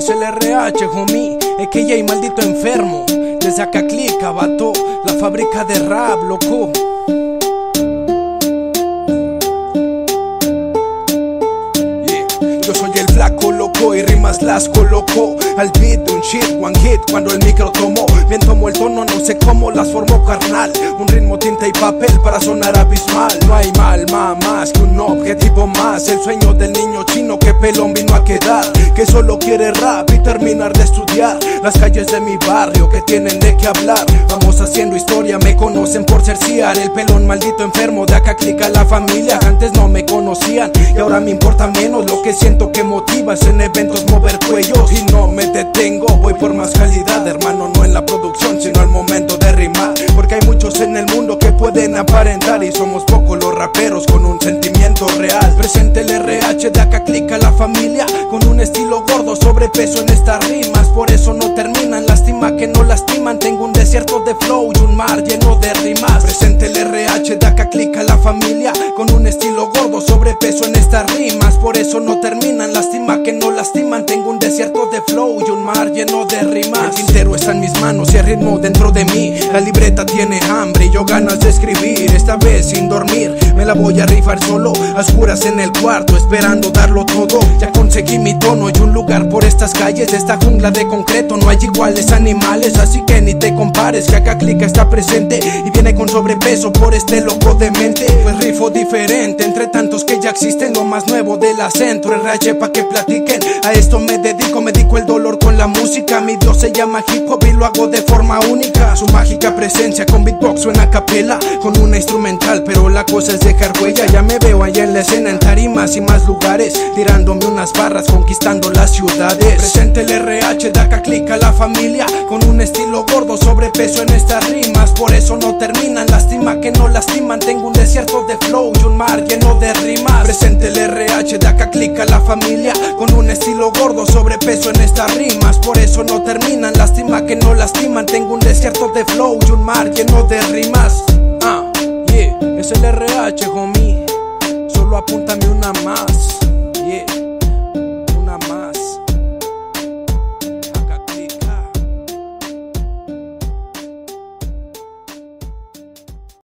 Es que ya maldito enfermo. Desde acá clica, vato. La fábrica de rap, loco. Yo soy el flaco loco y rimas las coloco. Al beat un shit, one hit cuando el micro tomó. Bien tomó el tono, no sé cómo las formó carnal. Un ritmo, tinta y papel para sonar abismal. No hay mal, más que un objetivo más. El sueño del niño chino que pelón Que solo quiere rap y terminar de estudiar. Las calles de mi barrio que tienen de qué hablar. Vamos haciendo historia, me conocen por ser ciar. El pelón maldito enfermo, de acá clica la familia Antes no me conocían. Y ahora me importa menos lo que siento que motivas en eventos mover cuellos y no me detengo. Voy por más calidad, hermano, no en la producción, sino al momento de rimar. Porque hay muchos en el mundo que pueden aparentar y somos pocos los raperos con un el La familia con un estilo gordo, sobrepeso en estas rimas. Por eso no terminan, lástima que no lastiman. Tengo un desierto de flow y un mar lleno de rimas. Presente el RH acá clica la familia con un estilo gordo, sobrepeso en estas rimas. Por eso no terminan, lástima que no lastiman. Tengo un desierto de flow y un mar lleno de rimas. El tintero está en mis manos y el ritmo dentro de mí. La libreta tiene hambre y yo ganas de escribir. Esta vez sin dormir, voy a rifar solo. A oscuras en el cuarto, esperando darlo todo. Ya conseguí mi tono y un lugar por estas calles. Esta jungla de concreto no hay iguales animales. Así que ni te compares, que acá clica está presente. Y viene con sobrepeso por este loco de mente. Pues rifo diferente entre tantos que ya existen. Lo más nuevo del acento, el raye pa' que platiquen. A esto me dedico, me dedico el dolor la música. Mi Dios se llama hip hop y lo hago de forma única. Su mágica presencia con beatbox suena a capela, con una instrumental, pero la cosa es dejar huella. Ya me veo allá en la escena, en tarimas y más lugares, tirándome unas barras, conquistando las ciudades. Presente el RH, de acá clica la familia, con un estilo gordo, sobrepeso en estas rimas. Por eso no terminan, lástima que no lastiman. Tengo un desierto de flow y un mar lleno de rimas. Presente el RH, de acá clica la familia, con estilo gordo, sobrepeso en estas rimas. Por eso no terminan, lástima que no lastiman. Tengo un desierto de flow y un mar lleno de rimas. Ah, yeah, es el RH, homie. Solo apúntame una más.